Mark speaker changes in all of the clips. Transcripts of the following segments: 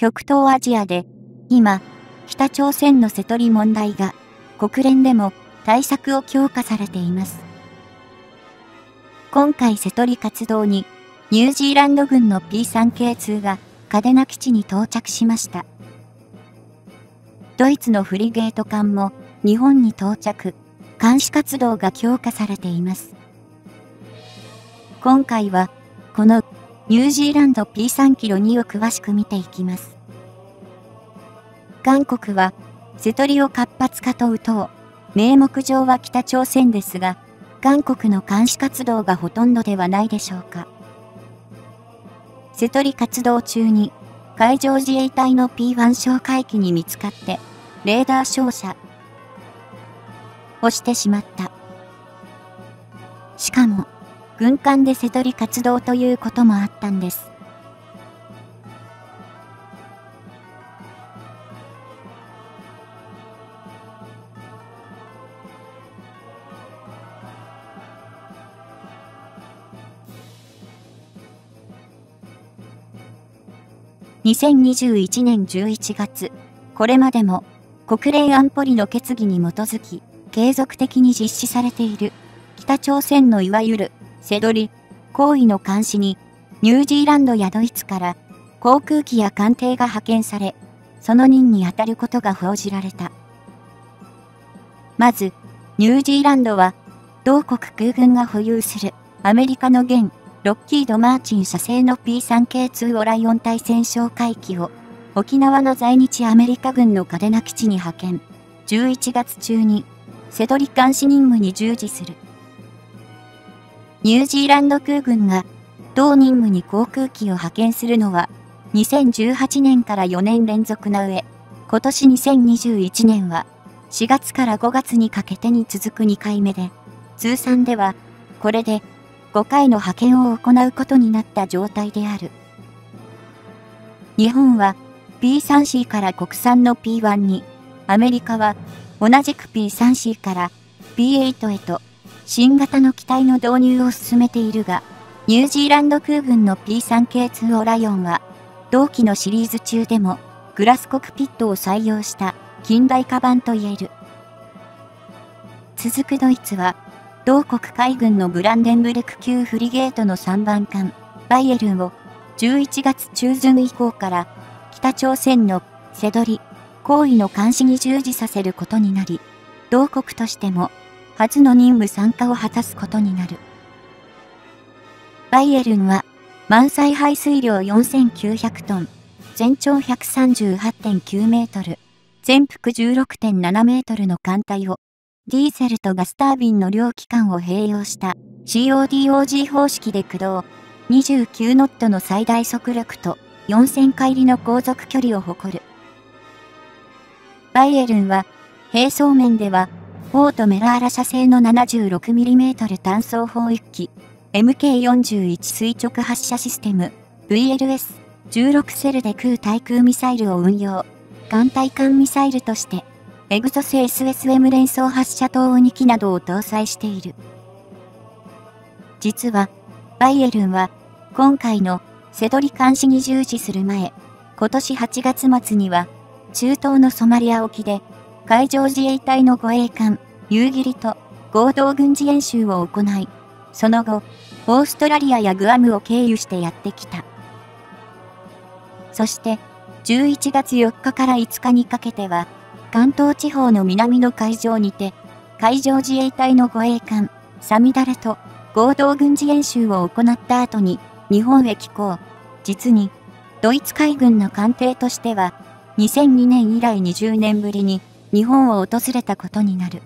Speaker 1: 極東アジアで、今、北朝鮮の瀬戸り問題が、国連でも対策を強化されています。今回瀬戸り活動に、ニュージーランド軍の P3K2 が嘉手納基地に到着しました。ドイツのフリゲート艦も日本に到着、監視活動が強化されています。今回は、このニュージーランド P3 キロ2を詳しく見ていきます。韓国は、瀬戸りを活発化と打とう。名目上は北朝鮮ですが、韓国の監視活動がほとんどではないでしょうか。瀬戸り活動中に、海上自衛隊の P1 哨戒機に見つかって、レーダー照射をしてしまった。しかも、軍艦で瀬戸り活動ということもあったんです。2021年11月、これまでも国連安保理の決議に基づき、継続的に実施されている北朝鮮のいわゆる背取り行為の監視にニュージーランドやドイツから航空機や艦艇が派遣され、その任に当たることが報じられた。まず、ニュージーランドは、同国空軍が保有するアメリカの現ロッキード・マーチン社製の P3K2 オライオン対戦哨戒機を沖縄の在日アメリカ軍の嘉手納基地に派遣。11月中に瀬戸り監視任務に従事する。ニュージーランド空軍が同任務に航空機を派遣するのは2018年から4年連続な上、今年2021年は4月から5月にかけてに続く2回目で、通算ではこれで5回の派遣を行うことになった状態である。日本は P3C から国産の P1 に、アメリカは同じく P3C から P8 へと新型の機体の導入を進めているが、ニュージーランド空軍の P3K2 オライオンは、同期のシリーズ中でもグラスコクピットを採用した近代カバンと言える。続くドイツは、同国海軍のブランデンブルク級フリゲートの3番艦、バイエルンを11月中旬以降から北朝鮮の背取り、行為の監視に従事させることになり、同国としても初の任務参加を果たすことになる。バイエルンは満載排水量4900トン、全長138.9メートル、全幅16.7メートルの艦隊をディーゼルとガスタービンの両機関を併用した CODOG 方式で駆動、29ノットの最大速力と4000回りの航続距離を誇る。バイエルンは、並走面では、フォートメラーラ社製の 76mm 単装砲一機、MK41 垂直発射システム、VLS16 セルで空対空ミサイルを運用、艦対艦ミサイルとして、エグゾス SSM 連装発射塔2機などを搭載している。実は、バイエルンは、今回のセドリ監視に従事する前、今年8月末には、中東のソマリア沖で、海上自衛隊の護衛艦、夕霧と合同軍事演習を行い、その後、オーストラリアやグアムを経由してやってきた。そして、11月4日から5日にかけては、関東地方の南の海上にて、海上自衛隊の護衛艦、サミダレと合同軍事演習を行った後に、日本へ寄港。実に、ドイツ海軍の艦艇としては、2002年以来20年ぶりに日本を訪れたことになる。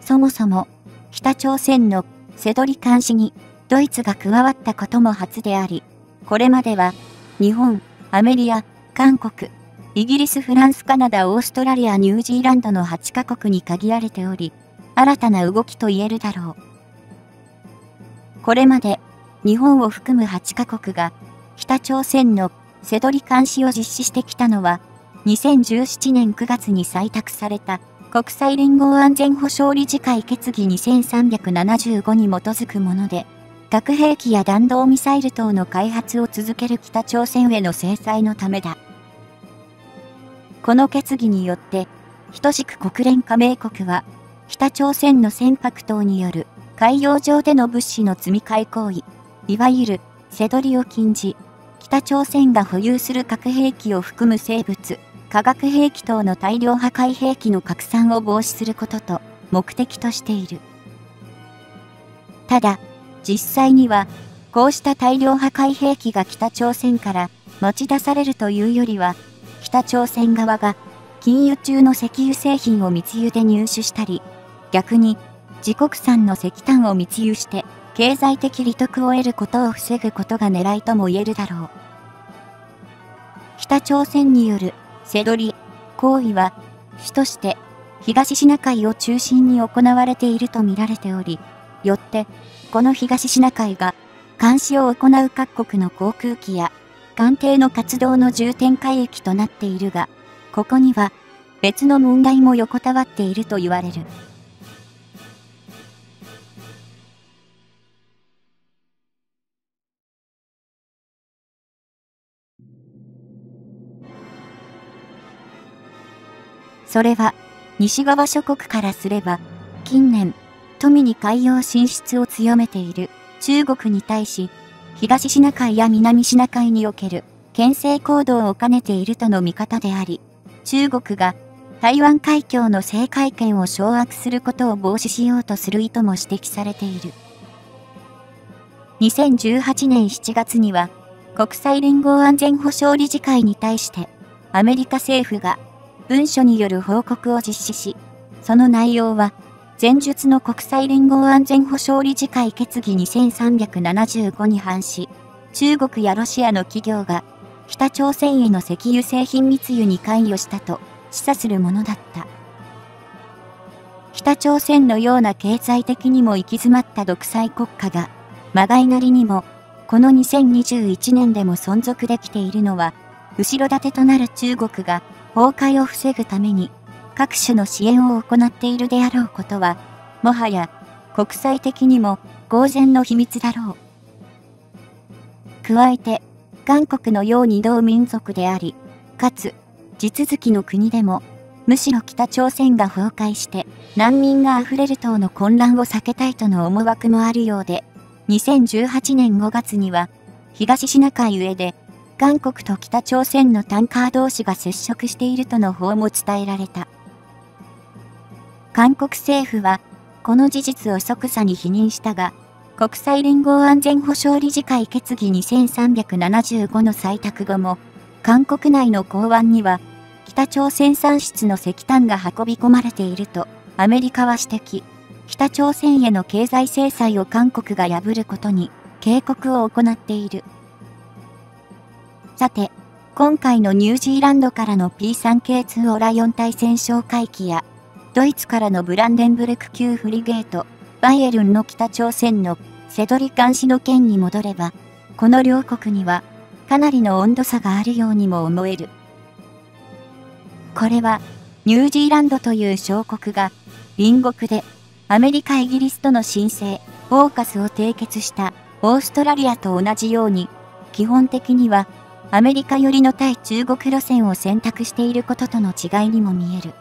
Speaker 1: そもそも、北朝鮮の瀬戸り監視にドイツが加わったことも初であり、これまでは日本、アメリカ、韓国、イギリス、フランス、カナダ、オーストラリア、ニュージーランドの8カ国に限られており、新たな動きと言えるだろう。これまで、日本を含む8カ国が、北朝鮮の瀬戸り監視を実施してきたのは、2017年9月に採択された国際連合安全保障理事会決議2375に基づくもので、核兵器や弾道ミサイル等の開発を続ける北朝鮮への制裁のためだ。この決議によって、等しく国連加盟国は、北朝鮮の船舶等による海洋上での物資の積み替え行為、いわゆる背取りを禁じ、北朝鮮が保有する核兵器を含む生物、化学兵器等の大量破壊兵器の拡散を防止することと目的としている。ただ、実際には、こうした大量破壊兵器が北朝鮮から持ち出されるというよりは、北朝鮮側が禁輸中の石油製品を密輸で入手したり、逆に自国産の石炭を密輸して経済的利得を得ることを防ぐことが狙いとも言えるだろう。北朝鮮による背取り行為は主として東シナ海を中心に行われているとみられており、よってこの東シナ海が監視を行う各国の航空機や艦艇の活動の重点海域となっているが、ここには別の問題も横たわっていると言われる。それは、西側諸国からすれば、近年、富に海洋進出を強めている中国に対し、東シナ海や南シナ海における牽制行動を兼ねているとの見方であり、中国が台湾海峡の制海権を掌握することを防止しようとする意図も指摘されている。2018年7月には、国際連合安全保障理事会に対して、アメリカ政府が文書による報告を実施し、その内容は、前述の国際連合安全保障理事会決議2375に反し、中国やロシアの企業が北朝鮮への石油製品密輸に関与したと示唆するものだった。北朝鮮のような経済的にも行き詰まった独裁国家が、まがいなりにも、この2021年でも存続できているのは、後ろ盾となる中国が崩壊を防ぐために各種の支援を行っているであろうことは、もはや国際的にも公然の秘密だろう。加えて、韓国のように同民族であり、かつ、地続きの国でも、むしろ北朝鮮が崩壊して難民が溢れる等の混乱を避けたいとの思惑もあるようで、2018年5月には、東シナ海上で韓国と北朝鮮のタンカー同士が接触しているとの報も伝えられた。韓国政府は、この事実を即座に否認したが、国際連合安全保障理事会決議2375の採択後も、韓国内の港湾には、北朝鮮産出の石炭が運び込まれていると、アメリカは指摘。北朝鮮への経済制裁を韓国が破ることに警告を行っている。さて、今回のニュージーランドからの P3K2 オライオン対戦哨戒機や、ドイツからのブランデンブルク級フリゲート、バイエルンの北朝鮮のセドリ監視の件に戻れば、この両国にはかなりの温度差があるようにも思える。これは、ニュージーランドという小国が隣国でアメリカ・イギリスとの申請、フォーカスを締結したオーストラリアと同じように、基本的にはアメリカ寄りの対中国路線を選択していることとの違いにも見える。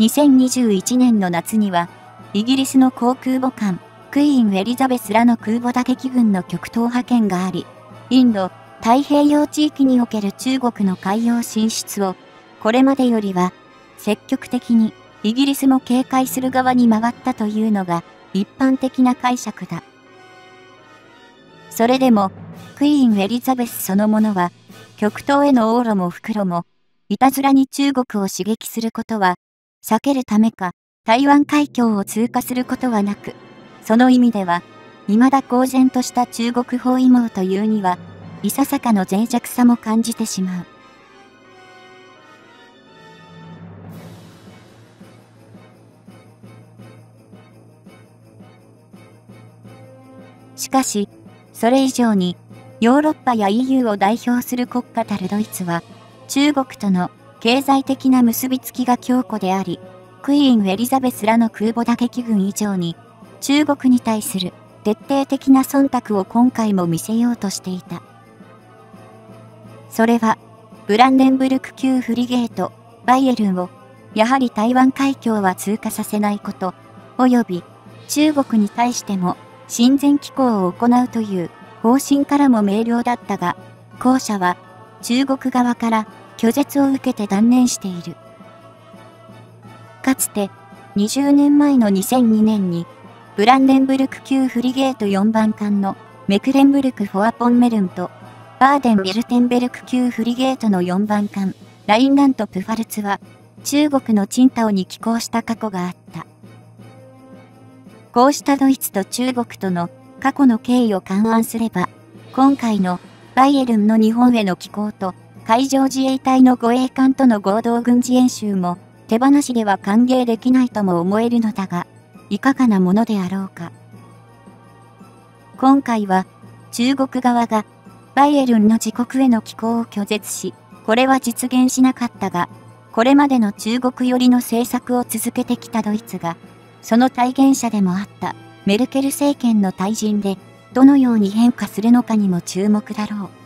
Speaker 1: 2021年の夏には、イギリスの航空母艦、クイーン・エリザベスらの空母打撃軍の極東派遣があり、インド、太平洋地域における中国の海洋進出を、これまでよりは、積極的にイギリスも警戒する側に回ったというのが一般的な解釈だ。それでも、クイーンエリザベスそのものは、極東への往路も袋も、いたずらに中国を刺激することは、避けるためか、台湾海峡を通過することはなく、その意味では、未だ公然とした中国包囲網というには、いささかの脆弱さも感じてしまう。しかし、それ以上に、ヨーロッパや EU を代表する国家たるドイツは、中国との経済的な結びつきが強固であり、クイーン・エリザベスらの空母打撃軍以上に、中国に対する徹底的な忖度を今回も見せようとしていた。それは、ブランデンブルク級フリゲート、バイエルンを、やはり台湾海峡は通過させないこと、及び、中国に対しても、親善機構を行うという方針からも明瞭だったが、後者は、中国側から拒絶を受けて断念している。かつて、20年前の2002年に、ブランデンブルク級フリゲート4番艦のメクレンブルク・フォアポンメルンと、バーデン・ビルテンベルク級フリゲートの4番艦、ラインラント・プファルツは、中国のチンタオに寄港した過去があった。こうしたドイツと中国との過去の経緯を勘案すれば、今回のバイエルンの日本への寄港と海上自衛隊の護衛艦との合同軍事演習も手放しでは歓迎できないとも思えるのだが、いかがなものであろうか。今回は中国側がバイエルンの自国への寄港を拒絶し、これは実現しなかったが、これまでの中国寄りの政策を続けてきたドイツが、その体現者でもあったメルケル政権の退陣で、どのように変化するのかにも注目だろう。